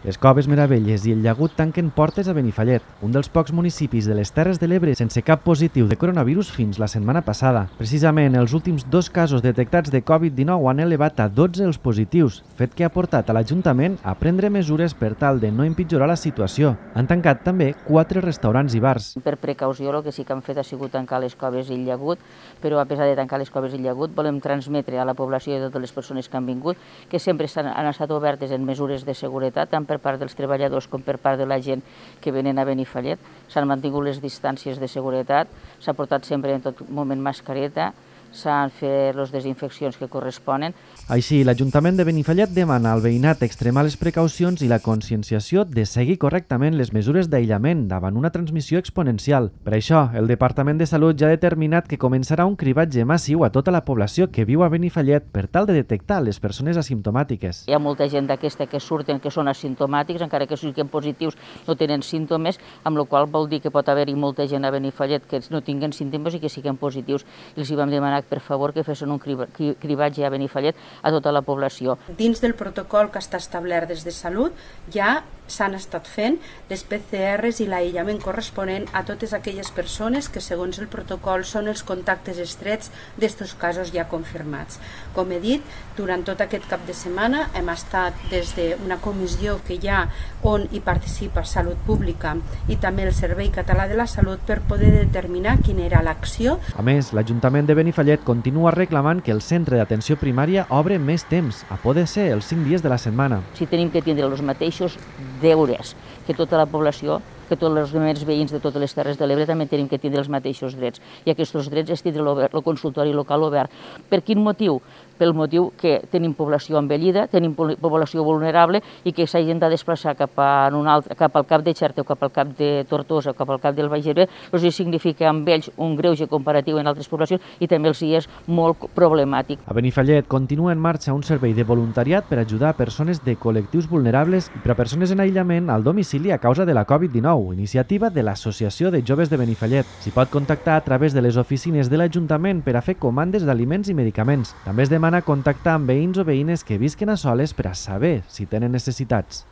Les Coves Meravelles i el Llagut tanquen portes a Benifallet, un dels pocs municipis de les Terres de l'Ebre sense cap positiu de coronavirus fins la setmana passada. Precisament, els últims dos casos detectats de Covid-19 han elevat a 12 els positius, fet que ha portat a l'Ajuntament a prendre mesures per tal de no empitjorar la situació. Han tancat també quatre restaurants i bars. Per precaució, el que sí que han fet ha sigut tancar les coves i el llagut, però a pesar de tancar les coves i el llagut, volem transmetre a la població i a totes les persones que han vingut que sempre han estat obertes en mesures de seguretat, tant per part dels treballadors com per part de la gent que venen a Benifallet. S'han mantingut les distàncies de seguretat, s'ha portat sempre en tot moment mascareta, s'han fet les desinfeccions que corresponen. Així, l'Ajuntament de Benifallet demana al veïnat extremar les precaucions i la conscienciació de seguir correctament les mesures d'aïllament davant una transmissió exponencial. Per això, el Departament de Salut ja ha determinat que començarà un cribatge massiu a tota la població que viu a Benifallet per tal de detectar les persones asimptomàtiques. Hi ha molta gent d'aquesta que surten que són asimptomàtics, encara que siguin positius no tenen símptomes, amb la qual vol dir que pot haver-hi molta gent a Benifallet que no tinguen símptomes i que siguin positius. I els hi vam demanar per favor, que fessin un cribatge a Benifallet a tota la població. Dins del protocol que està establert des de Salut ja s'han estat fent les PCRs i l'aïllament corresponent a totes aquelles persones que segons el protocol són els contactes estrets d'estos casos ja confirmats. Com he dit, durant tot aquest cap de setmana hem estat des d'una comissió que hi ha on hi participa Salut Pública i també el Servei Català de la Salut per poder determinar quina era l'acció. A més, l'Ajuntament de Benifallet continua reclamant que el centre d'atenció primària obre més temps, a poder ser els 5 dies de la setmana. Si tenim que tindre els mateixos deures que tota la població, que tots els altres veïns de totes les Terres de l'Ebre també tenim que tindre els mateixos drets. I aquests drets és tindre el consultori local obert. Per quin motiu? Pel motiu que tenim població envellida, tenim població vulnerable i que s'hagin de desplaçar cap, a un altre, cap al cap de Xerta o cap al cap de Tortosa o cap al cap del Baix Ebre, doncs significa amb ells un greuge comparatiu en altres poblacions i també els hi és molt problemàtic. A Benifallet continua en marxa un servei de voluntariat per ajudar persones de col·lectius vulnerables i per a persones en aïllament al domicili a causa de la Covid-19, iniciativa de l'Associació de Joves de Benifallet. S'hi pot contactar a través de les oficines de l'Ajuntament per a fer comandes d'aliments i medicaments. També es demana contactar amb veïns o veïnes que visquen a soles per a saber si tenen necessitats.